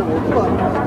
是我做的。